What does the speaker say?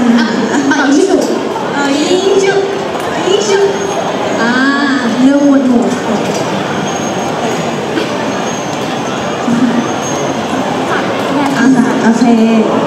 아, 인쇼. 아, 인쇼. 아, 레오몬호. 아, 오케이.